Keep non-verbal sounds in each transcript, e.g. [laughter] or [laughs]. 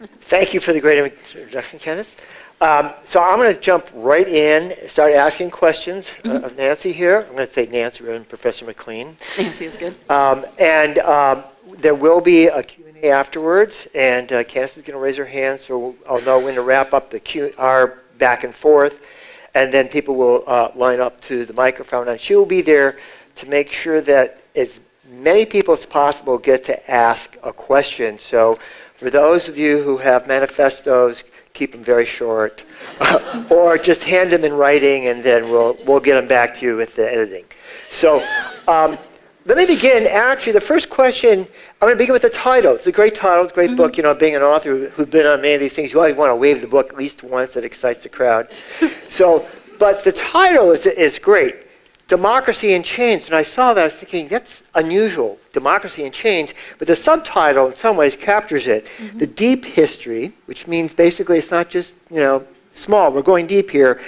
Thank you for the great introduction, Kenneth. Um, so I'm going to jump right in, and start asking questions uh, Mm-hmm. of Nancy here. I'm going to say Nancy and Professor MacLean. Nancy is good. Um, and um, there will be a Q&A afterwards, and uh, Candace is going to raise her hand, so I'll know when to wrap up the Q, our back and forth, and then people will uh, line up to the microphone, and she will be there to make sure that as many people as possible get to ask a question. So for those of you who have manifestos, keep them very short, [laughs] or just hand them in writing, and then we'll, we'll get them back to you with the editing. So um, let me begin. Actually, the first question, I'm going to begin with the title. It's a great title. It's a great book. You know, being an author who- who's been on many of these things, you always want to wave the book at least once that excites the crowd. [laughs] so, but the title is, is great. Democracy in Chains. And I saw that, I was thinking, that's unusual, Democracy in Chains. But the subtitle, in some ways, captures it. Mm-hmm. The deep history, which means basically it's not just, you know, small, we're going deep here,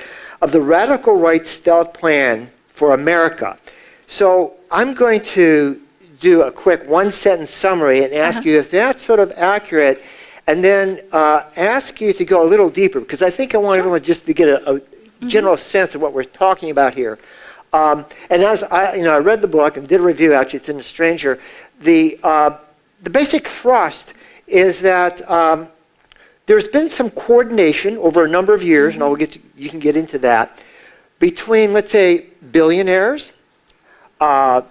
of the radical right stealth plan for America. So I'm going to do a quick one sentence summary and ask uh-huh. you if that's sort of accurate, and then uh, ask you to go a little deeper, because I think I want everyone just to get a, a mm-hmm. general sense of what we're talking about here. Um, and as I, you know, I read the book and did a review, actually, it's in The Stranger, the, uh, the basic thrust is that um, there's been some coordination over a number of years, and I'll get to, you can get into that, between, let's say, billionaires, uh,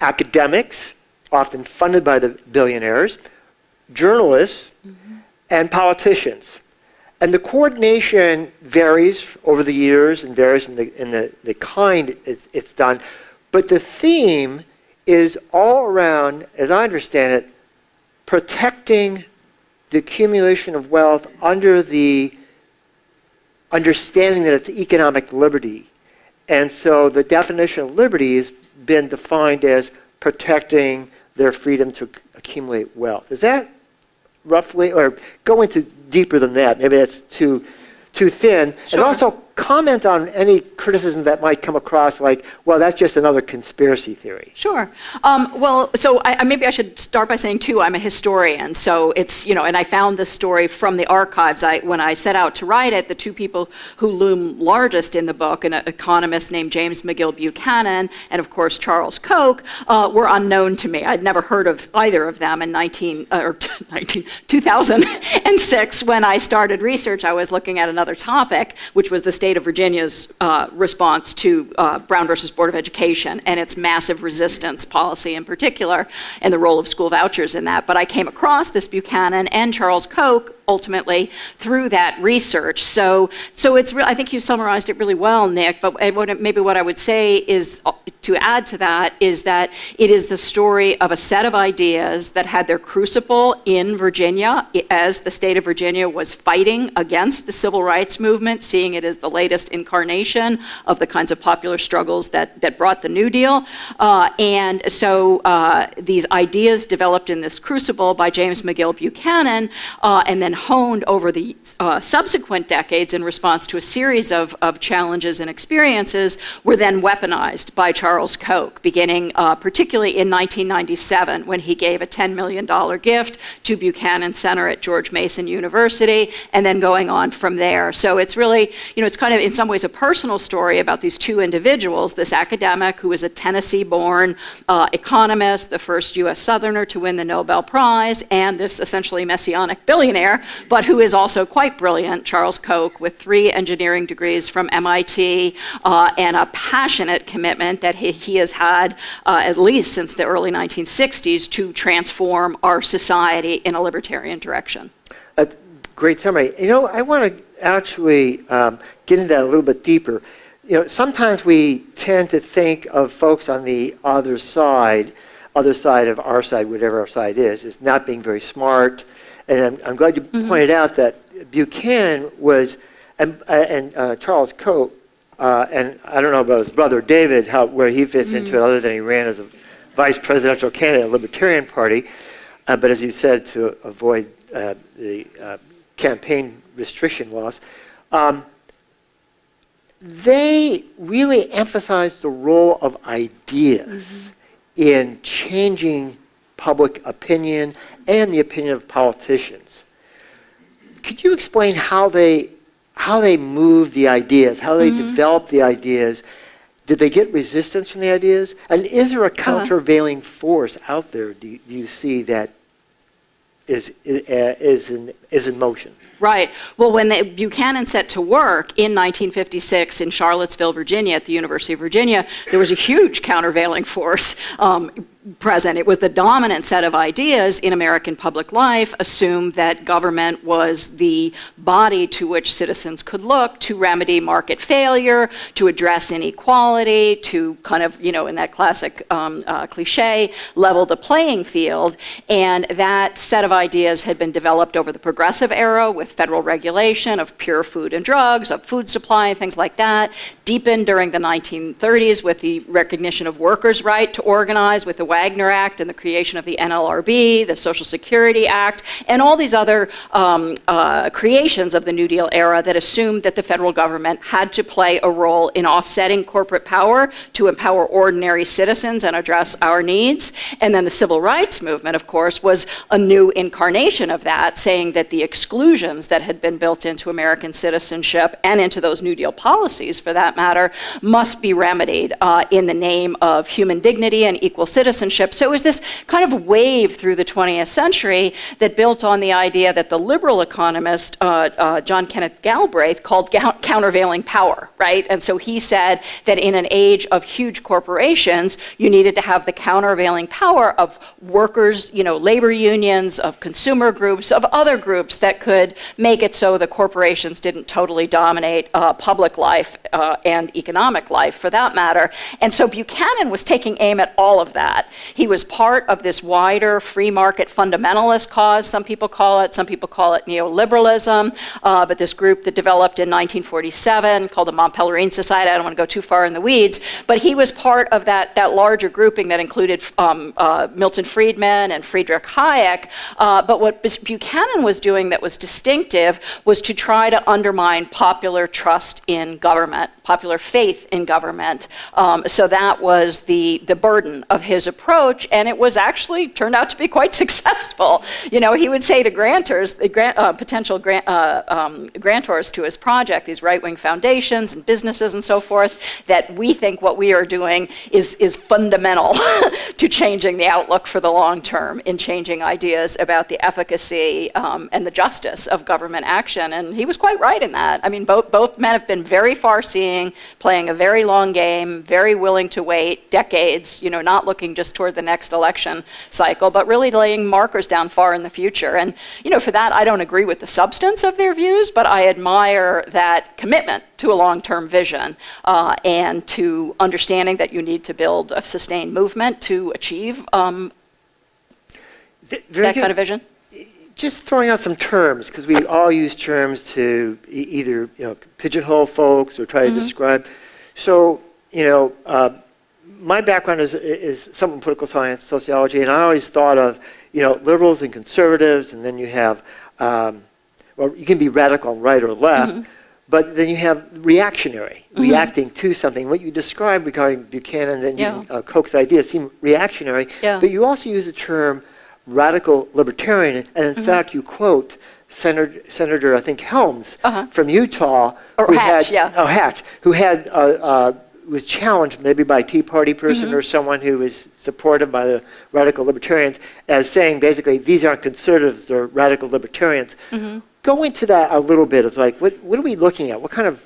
academics, often funded by the billionaires, journalists, and politicians. And the coordination varies over the years and varies in the, in the, the kind it's, it's done. But the theme is all around, as I understand it, protecting the accumulation of wealth under the understanding that it's economic liberty. And so the definition of liberty has been defined as protecting their freedom to accumulate wealth. Is that roughly, or go into deeper than that? Maybe that's too, too thin. Sure. And also comment on any criticism that might come across like, well, that's just another conspiracy theory. Sure. Um, well, so I, maybe I should start by saying too, I'm a historian. So it's you know, and I found this story from the archives. I when I set out to write it, the two people who loom largest in the book, an economist named James McGill Buchanan, and of course Charles Koch, uh, were unknown to me. I'd never heard of either of them in 19 uh, or [laughs] 19, 2006 when I started research. I was looking at another topic, which was the state of Virginia's uh, response to uh, Brown versus Board of Education and its massive resistance policy in particular, and the role of school vouchers in that. But I came across this Buchanan and Charles Koch ultimately through that research. So, so it's I think you summarized it really well, Nick. But what, maybe what I would say is uh, to add to that is that it is the story of a set of ideas that had their crucible in Virginia as the state of Virginia was fighting against the civil rights movement, seeing it as the latest incarnation of the kinds of popular struggles that, that brought the New Deal. Uh, and so uh, these ideas developed in this crucible by James McGill Buchanan uh, and then honed over the uh, subsequent decades in response to a series of, of challenges and experiences were then weaponized by Charles Koch, beginning uh, particularly in 1997 when he gave a $10 million gift to Buchanan Center at George Mason University, and then going on from there. So it's really, you know, it's kind of in some ways a personal story about these two individuals this academic who is a Tennessee born uh, economist, the first US Southerner to win the Nobel Prize, and this essentially messianic billionaire, but who is also quite brilliant, Charles Koch, with three engineering degrees from MIT uh, and a passionate commitment that he, he has had uh, at least since the early 1960s to transform our society in a libertarian direction. A great summary. You know, I want to actually um, get into that a little bit deeper. You know, sometimes we tend to think of folks on the other side, other side of our side, whatever our side is, as not being very smart. And I'm, I'm glad you pointed out that Buchanan was, and, and uh, Charles Koch, uh, and I don't know about his brother David, how, where he fits into it, other than he ran as a vice presidential candidate of the Libertarian Party. Uh, but as you said, to avoid uh, the uh, campaign restriction laws, um, they really emphasized the role of ideas in changing public opinion and the opinion of politicians. could you explain how they how they moved the ideas, how they develop the ideas? Did they get resistance from the ideas? And is there a countervailing force out there? Do you, do you see that is is, uh, is in is in motion? Right. Well, when they, Buchanan set to work in 1956 in Charlottesville, Virginia, at the University of Virginia, there was a huge countervailing force um, present. It was the dominant set of ideas in American public life, assumed that government was the body to which citizens could look to remedy market failure, to address inequality, to kind of, you know, in that classic um, uh, cliche, level the playing field. And that set of ideas had been developed over the progressive era with federal regulation of pure food and drugs, of food supply and things like that, deepened during the 1930s with the recognition of workers' right to organize with the Wagner Act and the creation of the NLRB, the Social Security Act, and all these other um, uh, creations of the New Deal era that assumed that the federal government had to play a role in offsetting corporate power to empower ordinary citizens and address our needs. And then the civil rights movement, of course, was a new incarnation of that, saying that the exclusions that had been built into American citizenship and into those New Deal policies, for that matter, must be remedied uh, in the name of human dignity and equal citizenship citizenship. So it was this kind of wave through the 20th century that built on the idea that the liberal economist uh, uh, John Kenneth Galbraith called countervailing power, right? And so he said that in an age of huge corporations, you needed to have the countervailing power of workers, you know, labor unions, of consumer groups, of other groups that could make it so the corporations didn't totally dominate uh, public life uh, and economic life for that matter. And so Buchanan was taking aim at all of that. He was part of this wider free market fundamentalist cause, some people call it. Some people call it neoliberalism. Uh, but this group that developed in 1947 called the Mont Pelerin Society, I don't want to go too far in the weeds, but he was part of that, that larger grouping that included um, uh, Milton Friedman and Friedrich Hayek. Uh, but what Buchanan was doing that was distinctive was to try to undermine popular trust in government, popular faith in government. Um, so that was the, the burden of his approach approach, and it was actually turned out to be quite [laughs] successful. You know, he would say to grantors, the grant, uh, potential grant, uh, um, grantors to his project, these right-wing foundations and businesses and so forth, that we think what we are doing is, is fundamental [laughs] to changing the outlook for the long term in changing ideas about the efficacy um, and the justice of government action. And he was quite right in that. I mean, both, both men have been very far-seeing, playing a very long game, very willing to wait decades, you know, not looking just toward the next election cycle, but really laying markers down far in the future. And, you know, for that, I don't agree with the substance of their views, but I admire that commitment to a long-term vision uh, and to understanding that you need to build a sustained movement to achieve um, that good. kind of vision just throwing out some terms because we all use terms to e either you know pigeonhole folks or try mm -hmm. to describe. So you know, uh, my background is, is some in political science, sociology, and I always thought of, you know, liberals and conservatives, and then you have, um, well, you can be radical right or left, mm -hmm. but then you have reactionary, mm -hmm. reacting to something. What you described regarding Buchanan and yeah. uh, Koch's ideas seem reactionary, yeah. but you also use the term radical libertarian, and in mm -hmm. fact, you quote Senator, Senator I think Helms uh -huh. from Utah, or who Hatch, had, yeah. oh, Hatch, who had uh, uh, was challenged maybe by a Tea Party person mm -hmm. or someone who was supported by the radical libertarians as saying basically these aren't conservatives, they're radical libertarians. Mm -hmm. Go into that a little bit of like what, what are we looking at? What kind of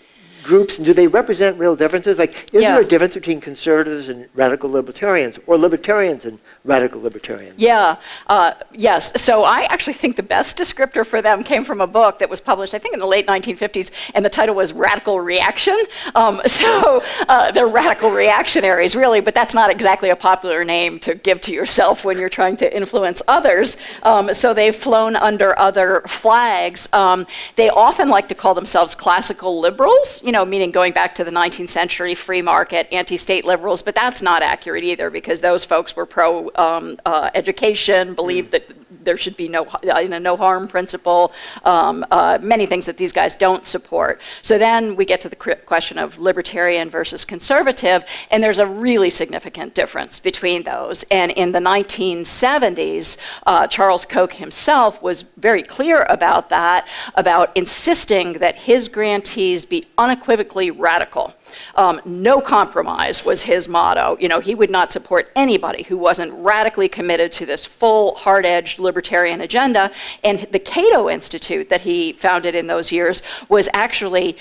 groups and do they represent real differences? Like, is yeah. there a difference between conservatives and radical libertarians or libertarians and radical libertarians? Yeah, uh, yes. So I actually think the best descriptor for them came from a book that was published, I think, in the late 1950s, and the title was Radical Reaction. Um, [laughs] so uh, they're radical reactionaries, really, but that's not exactly a popular name to give to yourself when you're trying to influence others. Um, so they've flown under other flags. Um, they often like to call themselves classical liberals you know, meaning going back to the 19th century free market, anti-state liberals, but that's not accurate either because those folks were pro um, uh, education, believed mm. that there should be no, you know, no harm principle, um, uh, many things that these guys don't support. So then we get to the question of libertarian versus conservative, and there's a really significant difference between those. And in the 1970s, uh, Charles Koch himself was very clear about that, about insisting that his grantees be unequivocally radical. Um, no compromise was his motto. You know, he would not support anybody who wasn't radically committed to this full, hard-edged libertarian agenda. And the Cato Institute that he founded in those years was actually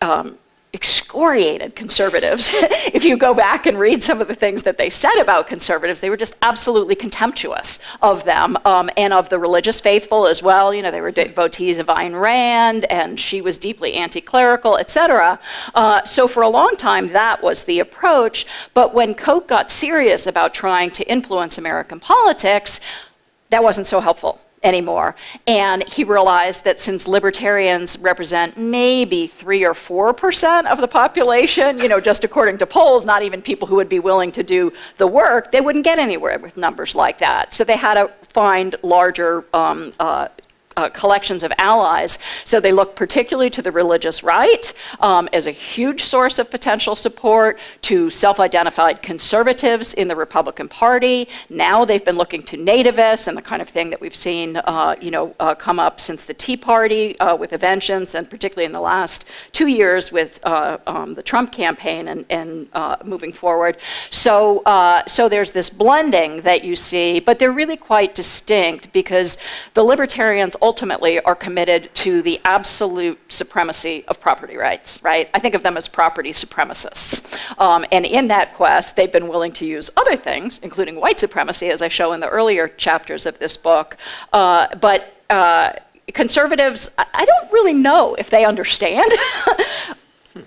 um, excoriated conservatives. [laughs] if you go back and read some of the things that they said about conservatives, they were just absolutely contemptuous of them um, and of the religious faithful as well. You know, they were devotees of Ayn Rand, and she was deeply anti-clerical, etc. Uh, so for a long time, that was the approach. But when Koch got serious about trying to influence American politics, that wasn't so helpful anymore. And he realized that since libertarians represent maybe three or four percent of the population, you know, just according to polls, not even people who would be willing to do the work, they wouldn't get anywhere with numbers like that. So they had to find larger um, uh, uh, collections of allies. So they look particularly to the religious right um, as a huge source of potential support, to self-identified conservatives in the Republican Party. Now they've been looking to nativists and the kind of thing that we've seen, uh, you know, uh, come up since the Tea Party uh, with a vengeance, and particularly in the last two years with uh, um, the Trump campaign and, and uh, moving forward. So, so there's this blending that you see, but they're really quite distinct because the libertarians ultimately are committed to the absolute supremacy of property rights, right? I think of them as property supremacists. Um, and in that quest, they've been willing to use other things, including white supremacy, as I show in the earlier chapters of this book. Uh, but uh, conservatives, I don't really know if they understand [laughs]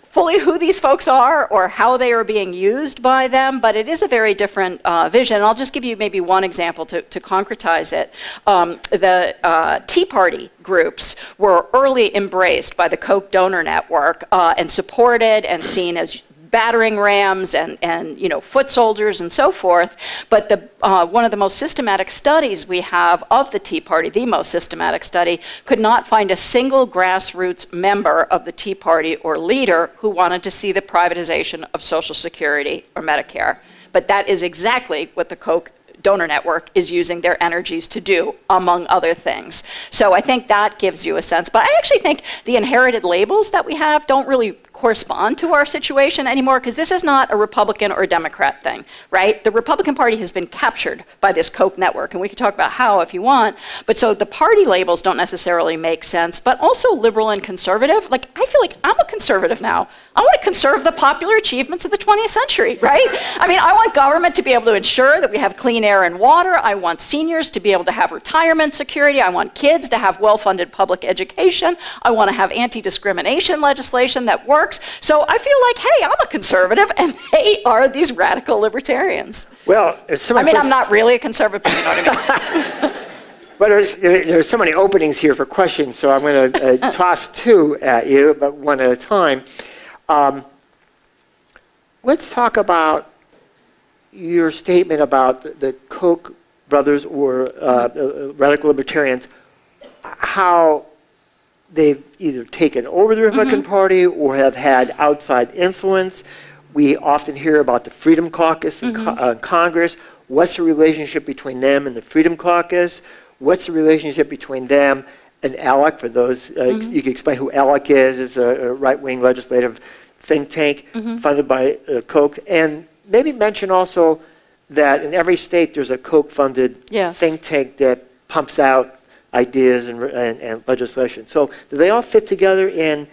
fully who these folks are or how they are being used by them, but it is a very different uh, vision. I'll just give you maybe one example to, to concretize it. Um, the uh, Tea Party groups were early embraced by the Koch donor network uh, and supported and seen as battering rams and, and you know, foot soldiers and so forth. But the, uh, one of the most systematic studies we have of the Tea Party, the most systematic study, could not find a single grassroots member of the Tea Party or leader who wanted to see the privatization of Social Security or Medicare. But that is exactly what the Koch donor network is using their energies to do, among other things. So I think that gives you a sense. But I actually think the inherited labels that we have don't really correspond to our situation anymore because this is not a Republican or a Democrat thing, right? The Republican Party has been captured by this Koch network, and we can talk about how if you want. But so the party labels don't necessarily make sense, but also liberal and conservative. Like, I feel like I'm a conservative now. I want to conserve the popular achievements of the 20th century, [laughs] right? I mean, I want government to be able to ensure that we have clean air and water. I want seniors to be able to have retirement security. I want kids to have well funded public education. I want to have anti discrimination legislation that works works. So I feel like, hey, I'm a conservative, and [laughs] they are these radical libertarians. Well, I mean, I'm not really a conservative, but you know what I mean. [laughs] [laughs] But there's, there's so many openings here for questions, so I'm going to uh, toss two at you, but one at a time. Um, let's talk about your statement about the, Koch brothers or uh, uh, radical libertarians, how they've either taken over the Republican mm-hmm. Party or have had outside influence. We often hear about the Freedom Caucus in mm-hmm. co- uh, Congress. What's the relationship between them and the Freedom Caucus? What's the relationship between them and ALEC? For those, uh, mm-hmm. you can explain who ALEC is. It's a, a right-wing legislative think tank mm-hmm. funded by uh, Koch. And maybe mention also that in every state there's a Koch-funded yes. think tank that pumps out ideas and, and, and legislation. So do they all fit together in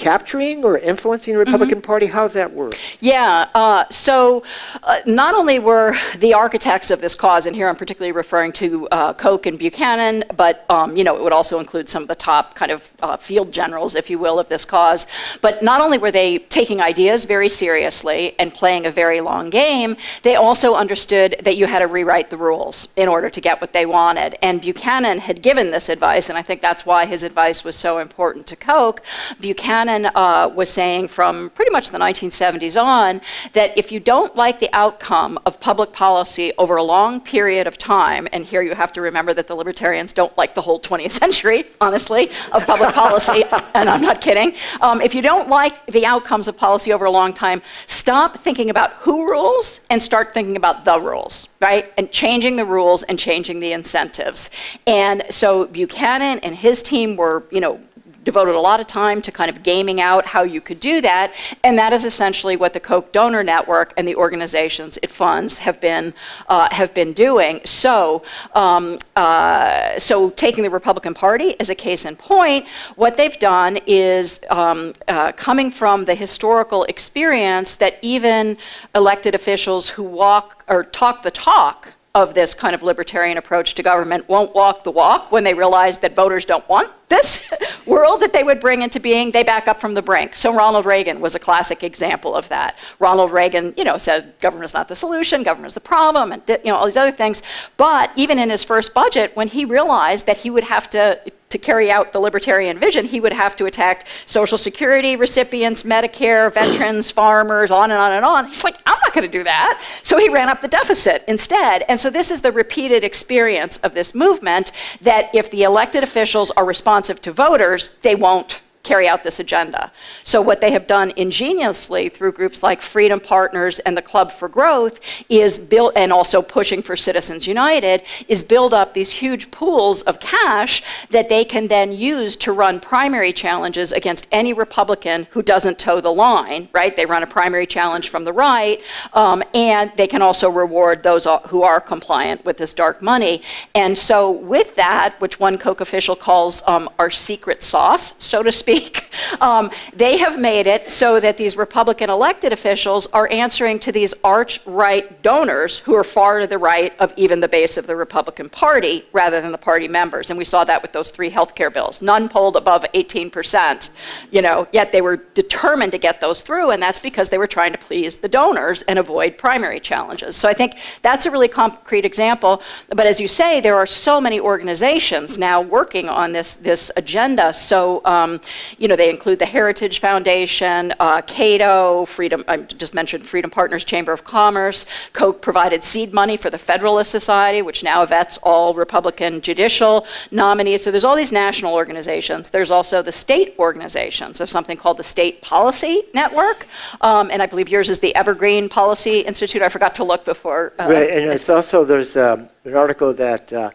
capturing or influencing the Republican mm-hmm. Party? How does that work? Yeah, uh, so uh, not only were the architects of this cause, and here I'm particularly referring to uh, Koch and Buchanan, but um, you know it would also include some of the top kind of uh, field generals, if you will, of this cause. But not only were they taking ideas very seriously and playing a very long game, they also understood that you had to rewrite the rules in order to get what they wanted. And Buchanan had given this advice, and I think that's why his advice was so important to Koch. Buchanan Buchanan uh, was saying from pretty much the 1970s on that if you don't like the outcome of public policy over a long period of time, and here you have to remember that the libertarians don't like the whole 20th century, honestly, of public policy, [laughs] and I'm not kidding. Um, if you don't like the outcomes of policy over a long time, stop thinking about who rules and start thinking about the rules, right? And changing the rules and changing the incentives. And so Buchanan and his team were, you know, devoted a lot of time to kind of gaming out how you could do that, and that is essentially what the Koch donor network and the organizations it funds have been uh, have been doing. So, um, uh, so taking the Republican Party as a case in point, what they've done is um, uh, coming from the historical experience that even elected officials who walk or talk the talk of this kind of libertarian approach to government won't walk the walk when they realize that voters don't want this [laughs] world that they would bring into being, they back up from the brink. So Ronald Reagan was a classic example of that. Ronald Reagan, you know, said government's not the solution, government's the problem, and you know all these other things. But even in his first budget, when he realized that he would have to to carry out the libertarian vision, he would have to attack Social Security recipients, Medicare, veterans, farmers, on and on and on. He's like, I'm not going to do that. So he ran up the deficit instead. And so this is the repeated experience of this movement that if the elected officials are responsive to voters, they won't carry out this agenda. So what they have done ingeniously through groups like Freedom Partners and the Club for Growth is build, and also pushing for Citizens United, is build up these huge pools of cash that they can then use to run primary challenges against any Republican who doesn't toe the line, right? They run a primary challenge from the right, um, and they can also reward those who are compliant with this dark money. And so with that, which one Koch official calls um, our secret sauce, so to speak, speak, [laughs] um, they have made it so that these Republican elected officials are answering to these arch right donors who are far to the right of even the base of the Republican Party rather than the party members. And we saw that with those three health care bills. None polled above 18%, you know, yet they were determined to get those through, and that's because they were trying to please the donors and avoid primary challenges. So I think that's a really concrete example. But as you say, there are so many organizations now working on this, this agenda. So um, you know, they include the Heritage Foundation, uh, Cato, Freedom, I just mentioned Freedom Partners Chamber of Commerce. Koch provided seed money for the Federalist Society, which now vets all Republican judicial nominees. So there's all these national organizations. There's also the state organizations of something called the State Policy Network. Um, and I believe yours is the Evergreen Policy Institute. I forgot to look before. Uh, right, and it's also, there's um, an article that uh,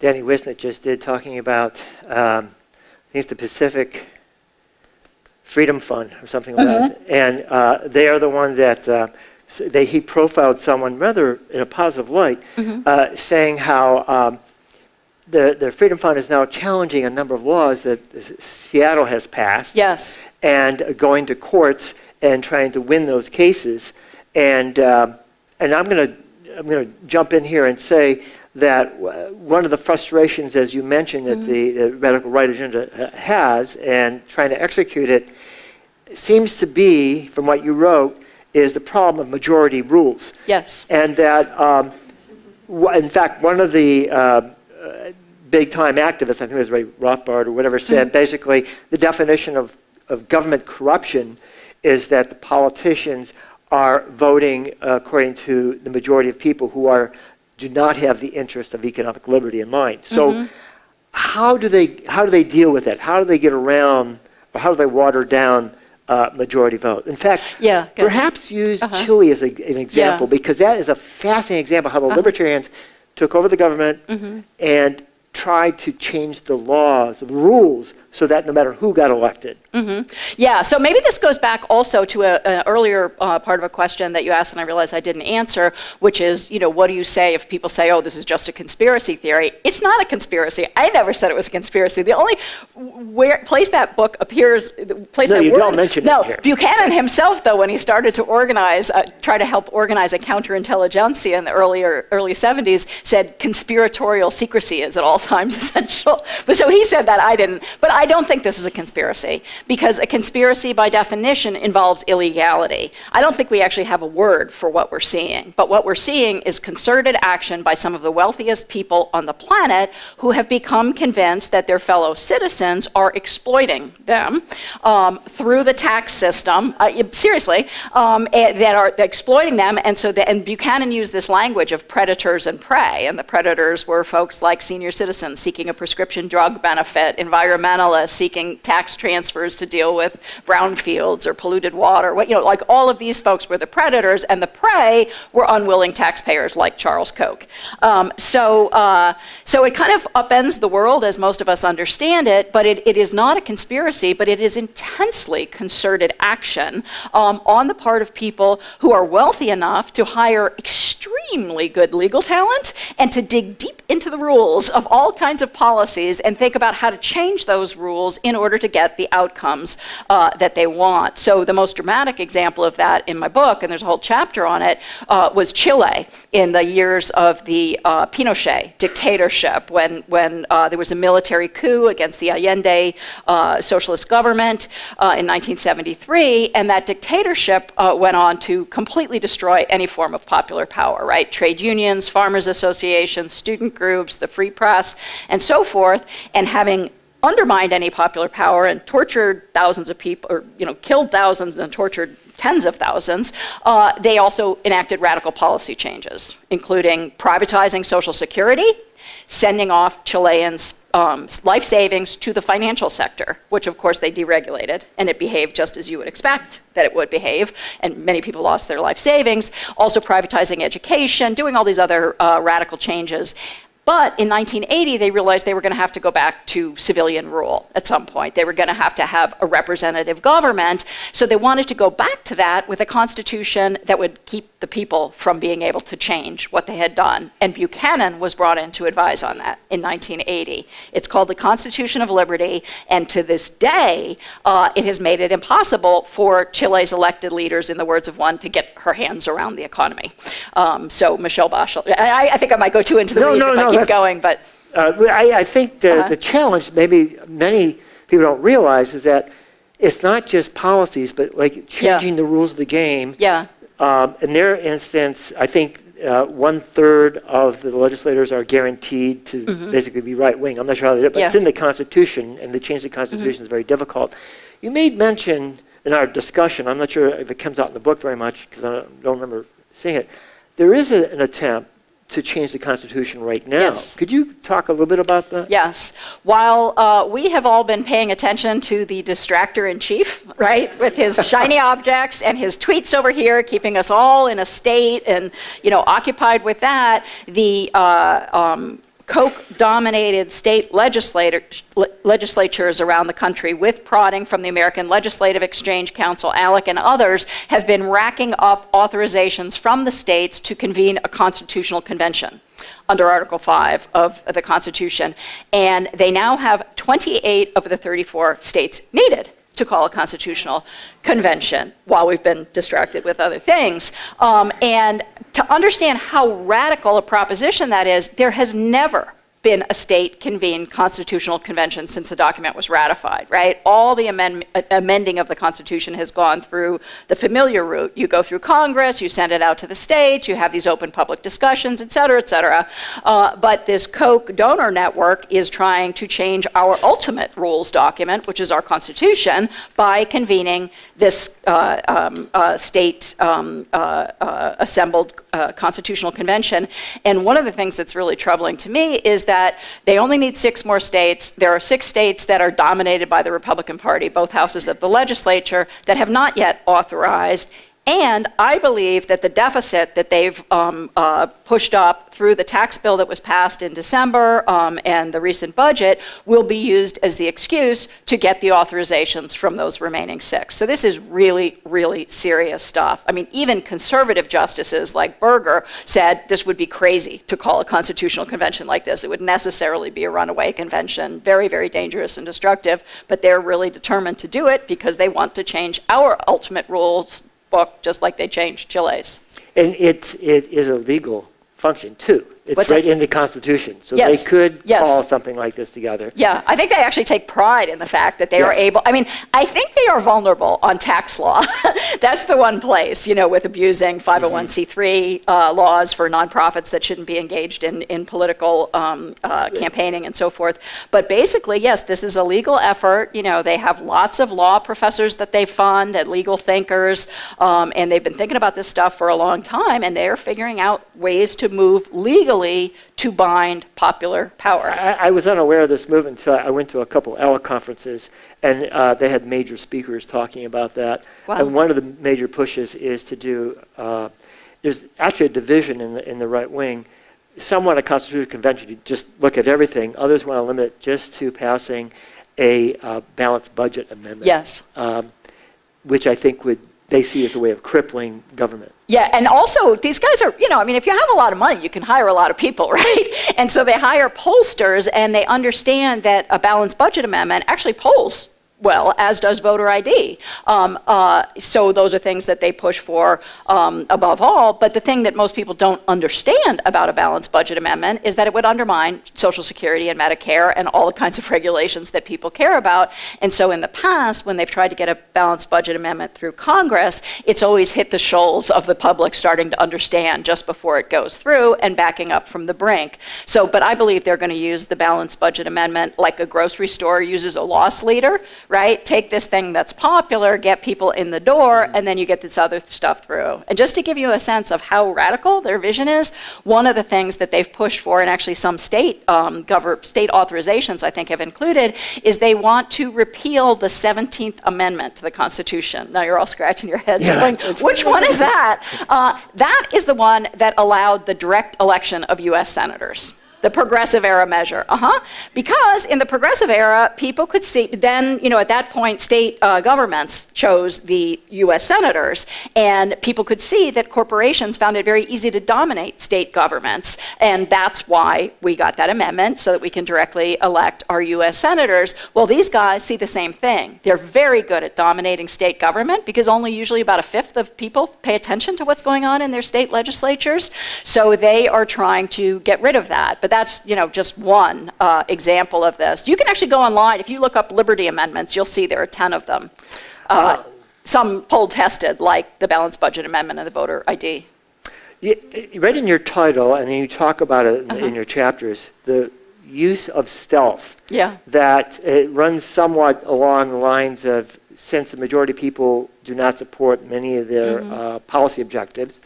Danny Westneat just did talking about um, think it's the Pacific Freedom Fund or something like that. Mm-hmm. And uh, they are the one that uh, they, he profiled someone rather in a positive light, mm-hmm. uh, saying how um, the, the Freedom Fund is now challenging a number of laws that Seattle has passed. Yes. And going to courts and trying to win those cases. And, um, and I'm going to I'm going to jump in here and say that one of the frustrations, as you mentioned, that mm-hmm. the, the, radical right agenda uh, has and trying to execute it seems to be, from what you wrote, is the problem of majority rules. Yes. And that, um, in fact, one of the uh, uh, big time activists, I think it was Ray Rothbard or whatever, said mm-hmm. basically the definition of, of government corruption is that the politicians are voting according to the majority of people who are do not have the interest of economic liberty in mind. So mm-hmm. how do they how do they deal with that? How do they get around or how do they water down uh, majority vote? In fact, yeah, perhaps use uh-huh. Chile as a, an example yeah. because that is a fascinating example how the uh-huh. libertarians took over the government mm-hmm. and tried to change the laws, the rules so that no matter who got elected. Mm-hmm. Yeah, so maybe this goes back also to an earlier uh, part of a question that you asked and I realized I didn't answer, which is, you know, what do you say if people say, oh, this is just a conspiracy theory? It's not a conspiracy. I never said it was a conspiracy. The only where, place that book appears, place that. no, that you word, don't mention no, it here. Buchanan himself, though, when he started to organize, uh, try to help organize a counterintelligentsia in the earlier, early 70s, said conspiratorial secrecy is at all Times [laughs] essential. But so he said that, I didn't. But I don't think this is a conspiracy because a conspiracy by definition involves illegality. I don't think we actually have a word for what we're seeing. But what we're seeing is concerted action by some of the wealthiest people on the planet who have become convinced that their fellow citizens are exploiting them um, through the tax system, uh, seriously, um, that are exploiting them. And so, the, and Buchanan used this language of predators and prey. And the predators were folks like senior citizens seeking a prescription drug benefit, environmentalists seeking tax transfers to deal with brownfields or polluted water. You know, like all of these folks were the predators, and the prey were unwilling taxpayers like Charles Koch. Um, so, uh, so it kind of upends the world as most of us understand it, but it, it is not a conspiracy, but it is intensely concerted action um, on the part of people who are wealthy enough to hire extremely good legal talent and to dig deep into the rules of all kinds of policies and think about how to change those rules in order to get the outcomes uh, that they want. So the most dramatic example of that in my book, and there's a whole chapter on it, uh, was Chile in the years of the uh, Pinochet dictatorship when, when uh, there was a military coup against the Allende uh, socialist government uh, in 1973, and that dictatorship went on to completely destroy any form of popular power, right? Trade unions, farmers associations, student groups, the free press, and so forth, and having undermined any popular power and tortured thousands of people, or you know, killed thousands and tortured tens of thousands, uh, they also enacted radical policy changes, including privatizing Social Security, sending off Chileans um, life savings to the financial sector, which of course they deregulated, and it behaved just as you would expect that it would behave, and many people lost their life savings. Also privatizing education, doing all these other uh, radical changes. But in 1980, they realized they were going to have to go back to civilian rule at some point. They were going to have to have a representative government. So they wanted to go back to that with a constitution that would keep the people from being able to change what they had done. And Buchanan was brought in to advise on that in 1980. It's called the Constitution of Liberty, and to this day, uh, it has made it impossible for Chile's elected leaders, in the words of one, to get her hands around the economy. Um, so Michelle Bachelet, I, I, think I might go too into the no, no, no, keep going, but. Uh, I, I, think the, uh-huh. the challenge, maybe many people don't realize, is that it's not just policies, but like changing yeah. the rules of the game. Yeah. Um, in their instance, I think uh, one third of the legislators are guaranteed to mm-hmm. basically be right wing. I'm not sure how they do it, but yeah. it's in the Constitution, and the change the Constitution mm-hmm. is very difficult. You made mention in our discussion, I'm not sure if it comes out in the book very much because I don't, don't remember seeing it. There is a, an attempt to change the Constitution right now. Yes. Could you talk a little bit about that? Yes. While uh, we have all been paying attention to the distractor in chief, right, with his [laughs] shiny objects and his tweets over here, keeping us all in a state and you know occupied with that, the uh, um, Koch dominated state legislatures around the country, with prodding from the American Legislative Exchange Council, ALEC, and others, have been racking up authorizations from the states to convene a constitutional convention under Article 5 of the Constitution. And they now have 28 of the 34 states needed to call a constitutional convention while we've been distracted with other things. Um, and to understand how radical a proposition that is, there has never been a state convened constitutional convention since the document was ratified, right? All the amend amending of the Constitution has gone through the familiar route. You go through Congress, you send it out to the states, you have these open public discussions, et cetera, et cetera. Uh, but this Koch donor network is trying to change our ultimate rules document, which is our Constitution, by convening this uh, um, uh, state um, uh, uh, assembled uh, constitutional convention. And one of the things that's really troubling to me is that that they only need six more states. There are six states that are dominated by the Republican Party, both houses of the legislature, that have not yet authorized and I believe that the deficit that they've um, uh, pushed up through the tax bill that was passed in December um, and the recent budget will be used as the excuse to get the authorizations from those remaining six. So this is really, really serious stuff. I mean, even conservative justices like Burger said this would be crazy to call a constitutional convention like this. It would necessarily be a runaway convention, very, very dangerous and destructive. But they're really determined to do it because they want to change our ultimate rules book, just like they changed Chile's. And it's, it is a legal function too. It's What's right that? in the Constitution, so Yes. they could Yes. call something like this together. Yeah, I think they actually take pride in the fact that they are able. I mean, I think they are vulnerable on tax law. [laughs] That's the one place, you know, with abusing 501c3 uh, laws for nonprofits that shouldn't be engaged in, in political um, uh, campaigning and so forth. But basically, yes, this is a legal effort. You know, they have lots of law professors that they fund and legal thinkers, um, and they've been thinking about this stuff for a long time, and they're figuring out ways to move legally to bind popular power. I, I was unaware of this movement until I went to a couple ALEC conferences, and uh, they had major speakers talking about that. Wow. And one of the major pushes is to do, uh, there's actually a division in the, in the right wing. Some want a constitutional convention to just look at everything. Others want to limit it just to passing a uh, balanced budget amendment. Yes. Um, which I think would, they see as a way of crippling government. Yeah, and also these guys are, you know, I mean, if you have a lot of money, you can hire a lot of people, [laughs] right? And so they hire pollsters and they understand that a balanced budget amendment actually polls well, as does voter ID. Um, uh, so those are things that they push for um, above all. But the thing that most people don't understand about a balanced budget amendment is that it would undermine Social Security and Medicare and all the kinds of [laughs] regulations that people care about. And so in the past, when they've tried to get a balanced budget amendment through Congress, it's always hit the shoals of the public starting to understand just before it goes through and backing up from the brink. So, but I believe they're going to use the balanced budget amendment like a grocery store uses a loss leader, right? Take this thing that's popular, get people in the door, and then you get this other stuff through. And just to give you a sense of how radical their vision is, one of the things that they've pushed for, and actually some state um, state authorizations I think have included, is they want to repeal the 17th Amendment to the Constitution. Now you're all scratching your heads, Yeah. [laughs] going, which one is that? Uh, that is the one that allowed the direct election of U.S. senators. The progressive era measure, uh huh. Because in the progressive era, people could see, then, you know, at that point, state uh, governments chose the US senators, and people could see that corporations found it very easy to dominate state governments. And that's why we got that amendment, so that we can directly elect our US senators. Well, these guys see the same thing. They're very good at dominating state government because only usually about a fifth of people pay attention to what's going on in their state legislatures. So they are trying to get rid of that. But that's you know just one uh, example of this. You can actually go online if you look up liberty amendments. You'll see there are ten of them. Uh, some poll tested, like the balanced budget amendment and the voter ID. You, read in your title, and then you talk about it in, Uh-huh. in your chapters, the use of stealth. Yeah. That it runs somewhat along the lines of since the majority of people do not support many of their Mm-hmm. uh, policy objectives,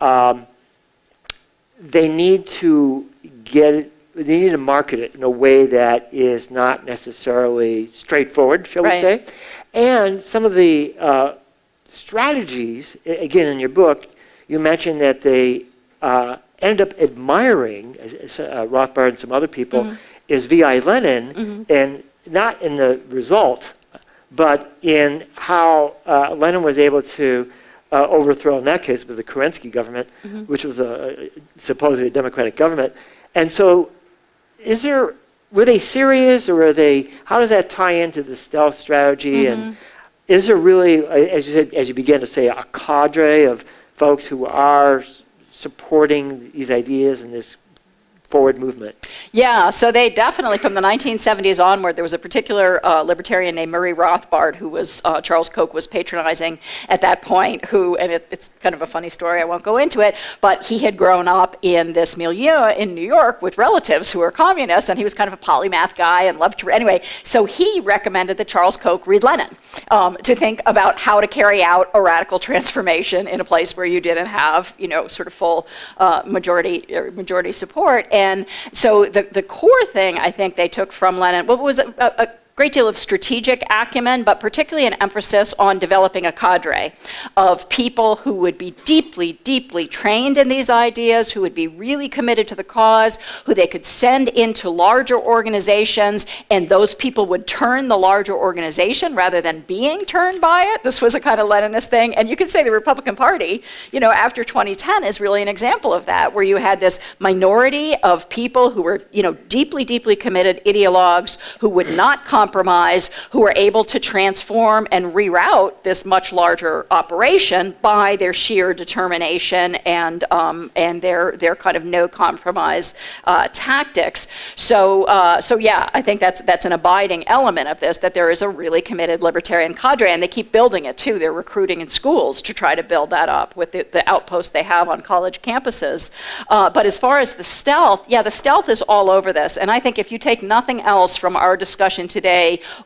um, they need to get it, they need to market it in a way that is not necessarily straightforward, shall Right. we say. And some of the uh, strategies, again, in your book, you mentioned that they uh, end up admiring, as, uh, Rothbard and some other people, Mm-hmm. is V.I. Lenin, and not in the result, but in how uh, Lenin was able to uh, overthrow, in that case, with the Kerensky government, Mm-hmm. which was a, supposedly a democratic government. And so, is there, were they serious or are they, how does that tie into the stealth strategy? Mm-hmm. And is there really, as you said, as you began to say, a cadre of folks who are supporting these ideas and this forward movement? Yeah, so they definitely, from the 1970s onward, there was a particular uh, libertarian named Murray Rothbard who was, uh, Charles Koch was patronizing at that point, who, and it, it's kind of a funny story, I won't go into it, but he had grown up in this milieu in New York with relatives who were communists, and he was kind of a polymath guy and loved to, anyway, so he recommended that Charles Koch read Lenin um, to think about how to carry out a radical transformation in a place where you didn't have, you know, sort of full uh, majority, majority support. And so the, the core thing I think they took from Lenin, what was a, a, great deal of strategic acumen, but particularly an emphasis on developing a cadre of people who would be deeply, deeply trained in these ideas, who would be really committed to the cause, who they could send into larger organizations, and those people would turn the larger organization rather than being turned by it. This was a kind of Leninist thing. And you could say the Republican Party, you know, after 2010 is really an example of that, where you had this minority of people who were, you know, deeply, deeply committed ideologues who would not compromise compromise who are able to transform and reroute this much larger operation by their sheer determination and, um, and their, their kind of no compromise uh, tactics. So, uh, so yeah, I think that's, that's an abiding element of this, that there is a really committed libertarian cadre, and they keep building it too. They're recruiting in schools to try to build that up with the, the outposts they have on college campuses. Uh, but as far as the stealth, yeah, the stealth is all over this. And I think if you take nothing else from our discussion today,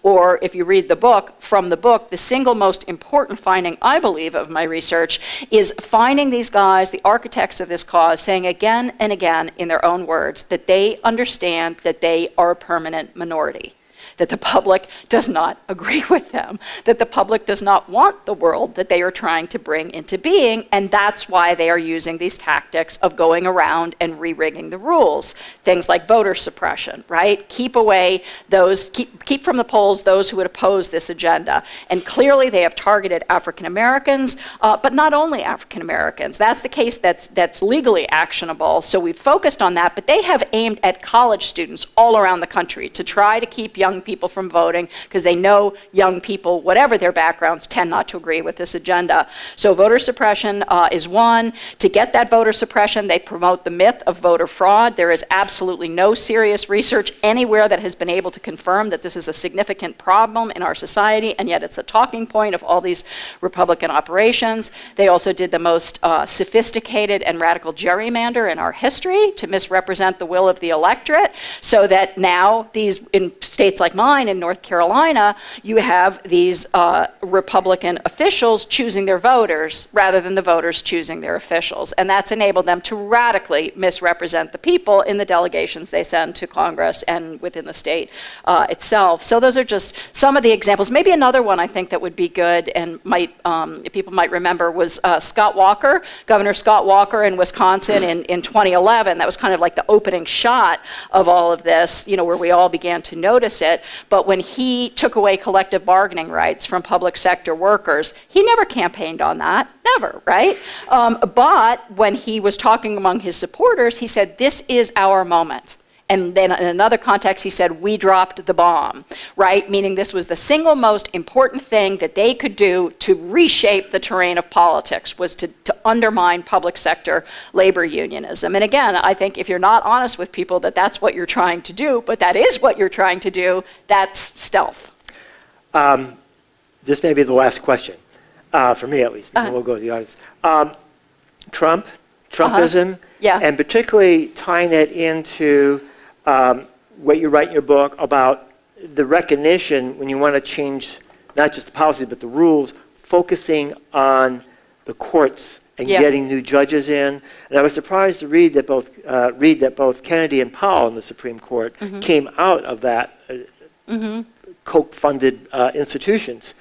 or if you read the book, from the book, the single most important finding, I believe, of my research is finding these guys, the architects of this cause, saying again and again in their own words that they understand that they are a permanent minority that the public does not [laughs] agree with them, that the public does not want the world that they are trying to bring into being, and that's why they are using these tactics of going around and re-rigging the rules. Things like voter suppression, right? Keep away those, keep, keep from the polls those who would oppose this agenda. And clearly they have targeted African Americans, uh, but not only African Americans. That's the case that's, that's legally actionable, so we've focused on that, but they have aimed at college students all around the country to try to keep young people from voting because they know young people, whatever their backgrounds, tend not to agree with this agenda. So voter suppression uh, is one. To get that voter suppression, they promote the myth of voter fraud. There is absolutely no serious research anywhere that has been able to confirm that this is a significant problem in our society, and yet it's a talking point of all these Republican operations. They also did the most uh, sophisticated and radical gerrymander in our history to misrepresent the will of the electorate, so that now these in states like mine in North Carolina, you have these uh, Republican officials choosing their voters rather than the voters choosing their officials. And that's enabled them to radically misrepresent the people in the delegations they send to Congress and within the state uh, itself. So those are just some of the examples. Maybe another one I think that would be good and might um, people might remember was uh, Scott Walker, Governor Scott Walker in Wisconsin in, in 2011. That was kind of like the opening shot of all of this, you know, where we all began to notice it. But when he took away collective bargaining rights from public sector workers, he never campaigned on that, never, right? Um, but when he was talking among his supporters, he said, This is our moment. And then in another context, he said, We dropped the bomb, right? Meaning this was the single most important thing that they could do to reshape the terrain of politics, was to, to undermine public sector labor unionism. And again, I think if you're not honest with people that that's what you're trying to do, but that is what you're trying to do, that's stealth. Um, this may be the last question, uh, for me at least, and Uh-huh. then we'll go to the audience. Um, Trump, Trumpism, Uh-huh. Yeah. and particularly tying it into um, what you write in your book about the recognition when you want to change not just the policy but the rules, focusing on the courts and Yeah. getting new judges in. And I was surprised to read that both uh, read that both Kennedy and Powell in the Supreme Court Mm-hmm. came out of that. Uh, Koch-funded uh, institutions.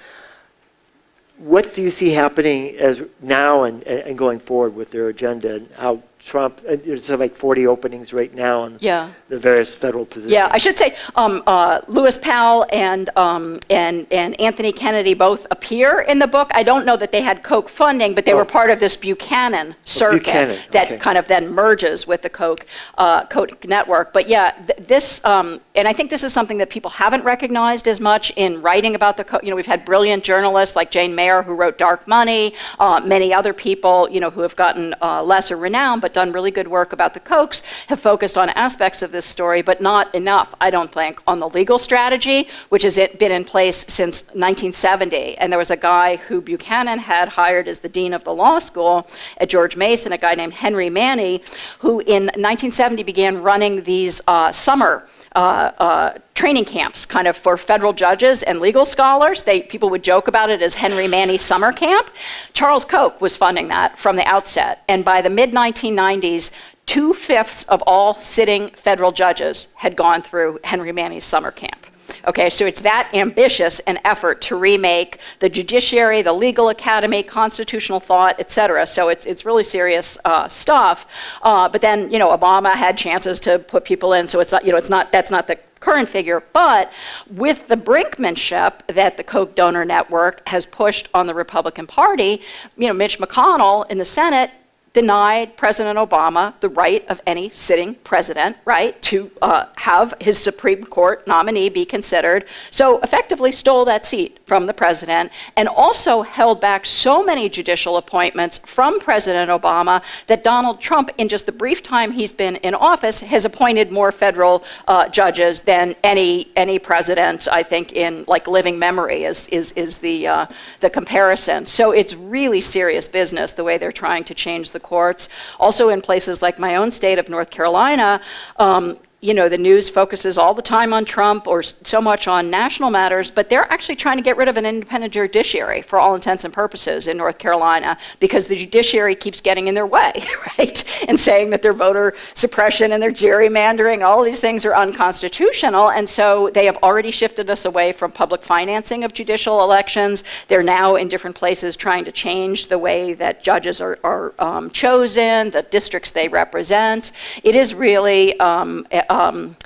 What do you see happening as now and, and going forward with their agenda and how Trump, uh, there's like 40 openings right now in Yeah. the various federal positions. Yeah, I should say um, uh, Lewis Powell and, um, and, and Anthony Kennedy both appear in the book. I don't know that they had Koch funding, but they Oh. were part of this Buchanan circuit Buchanan, that okay. kind of then merges with the Koch, uh, Koch network. But yeah, th- this, um, and I think this is something that people haven't recognized as much in writing about the. You know, we've had brilliant journalists like Jane Mayer who wrote Dark Money, uh, many other people, you know, who have gotten uh, lesser renown but done really good work about the Kochs have focused on aspects of this story, but not enough, I don't think, on the legal strategy, which has been in place since 1970. And there was a guy who Buchanan had hired as the dean of the law school at George Mason, a guy named Henry Manne, who in 1970 began running these uh, summer uh, uh, training camps, kind of for federal judges and legal scholars. They, people would joke about it as Henry Manne Summer Camp. Charles Koch was funding that from the outset. And by the mid 1990s, two fifths of all sitting federal judges had gone through Henry Manne's summer camp. Okay, so it's that ambitious an effort to remake the judiciary, the legal academy, constitutional thought, et cetera. So it's, it's really serious uh, stuff. Uh, but then, you know, Obama had chances to put people in, so it's not, you know, it's not, that's not the current figure, but with the brinkmanship that the Koch donor network has pushed on the Republican Party, you know, Mitch McConnell in the Senate denied President Obama the right of any sitting president, right, to uh, have his Supreme Court nominee be considered. So effectively stole that seat from the president and also held back so many judicial appointments from President Obama that Donald Trump, in just the brief time he's been in office, has appointed more federal uh, judges than any any president, I think, in like living memory is is is the uh, the comparison. So it's really serious business the way they're trying to change the courts. Also, in places like my own state of North Carolina, um, you know, the news focuses all the time on Trump or so much on national matters, but they're actually trying to get rid of an independent judiciary for all intents and purposes in North Carolina because the judiciary keeps getting in their way, [laughs] right? And saying that their voter suppression and their gerrymandering, all these things are unconstitutional. And so they have already shifted us away from public financing of judicial elections. They're now in different places trying to change the way that judges are, are um, chosen, the districts they represent. It is really um, um,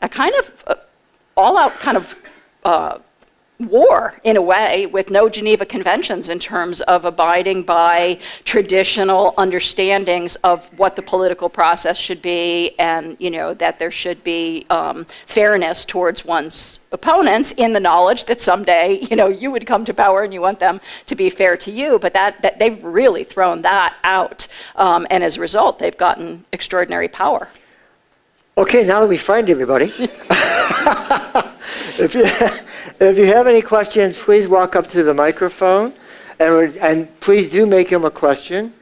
a kind of uh, all-out kind of uh, war in a way with no Geneva Conventions in terms of abiding by traditional understandings of what the political process should be and you know that there should be um, fairness towards one's opponents in the knowledge that someday you know you would come to power and you want them to be fair to you. But that, that they've really thrown that out um, and as a result they've gotten extraordinary power Okay, now that we find everybody, [laughs] if, you, [laughs] if you have any questions, please walk up to the microphone and, and please do make him a question.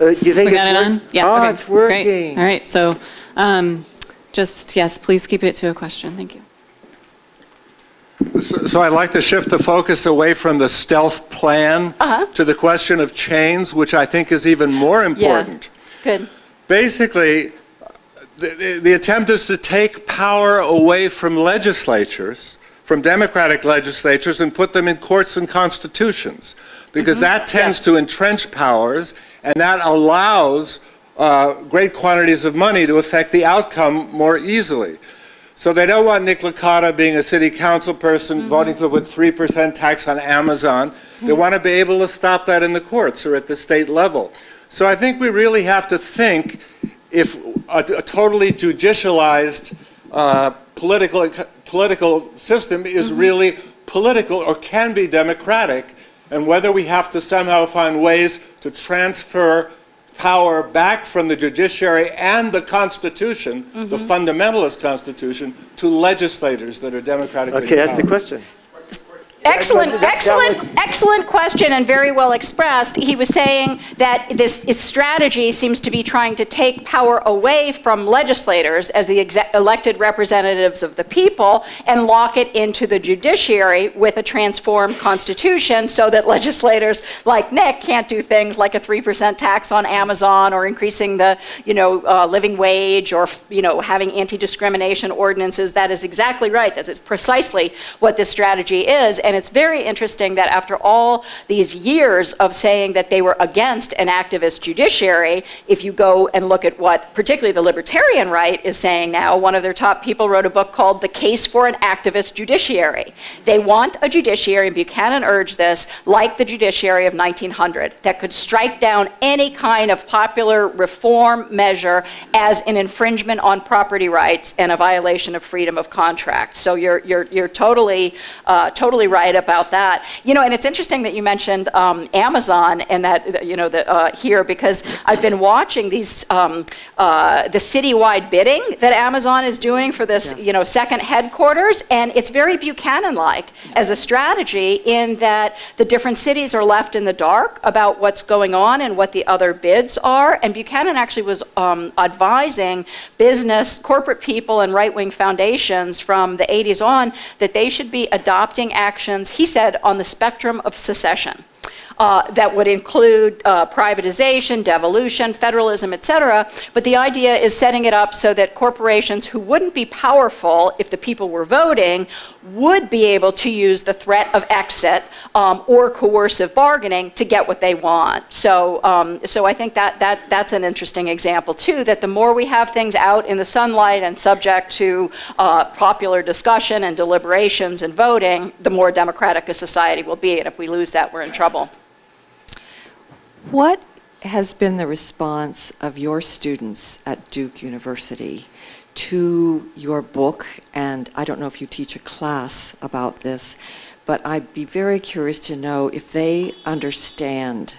Uh, do you think we got it on? Yeah. Oh, okay, it's working. Great. All right. So, um, just yes, please keep it to a question. Thank you. So so I'd like to shift the focus away from the stealth plan Uh-huh. to the question of chains, which I think is even more important. Yeah. good Basically, the, the- the attempt is to take power away from legislatures, from democratic legislatures, and put them in courts and constitutions, because mm-hmm. that tends Yes. to entrench powers, and that allows uh, great quantities of money to affect the outcome more easily. So they don't want Nick Licata being a city council person mm-hmm. voting to put 3% tax on Amazon. They mm-hmm. want to be able to stop that in the courts or at the state level. So I think we really have to think if a, a totally judicialized uh, political, political system is really political or can be democratic, and whether we have to somehow find ways to transfer power back from the judiciary and the Constitution, the fundamentalist Constitution, to legislators that are democratically Okay, that's the question. Excellent, excellent, excellent question and very well expressed. He was saying that this its strategy seems to be trying to take power away from legislators as the elected representatives of the people and lock it into the judiciary with a transformed constitution so that legislators like Nick can't do things like a 3% tax on Amazon or increasing the, you know, uh, living wage or, you know, having anti-discrimination ordinances. That is exactly right. That is precisely what this strategy is. And it's very interesting that after all these years of saying that they were against an activist judiciary, if you go and look at what particularly the libertarian right is saying now, one of their top people wrote a book called The Case for an Activist Judiciary. They want a judiciary, and Buchanan urged this, like the judiciary of 1900, that could strike down any kind of popular reform measure as an infringement on property rights and a violation of freedom of contract. So you're, you're, you're totally, uh, totally right about that. You know, and it's interesting that you mentioned um, Amazon and that, you know, that, uh, here because I've been watching these, um, uh, the citywide bidding that Amazon is doing for this, you know, second headquarters, and it's very Buchanan-like as a strategy in that the different cities are left in the dark about what's going on and what the other bids are. And Buchanan actually was um, advising business, corporate people, and right-wing foundations from the 80s on that they should be adopting he said, on the spectrum of secession. Uh, that would include uh, privatization, devolution, federalism, etc. But the idea is setting it up so that corporations who wouldn't be powerful if the people were voting would be able to use the threat of exit um, or coercive bargaining to get what they want. So, um, so I think that, that that's an interesting example too. That the more we have things out in the sunlight and subject to uh, popular discussion and deliberations and voting, the more democratic a society will be. And if we lose that, we're in trouble. What has been the response of your students at Duke University to your book? And I don't know if you teach a class about this, but I'd be very curious to know if they understand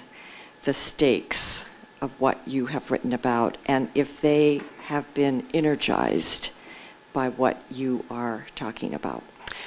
the stakes of what you have written about and if they have been energized by what you are talking about.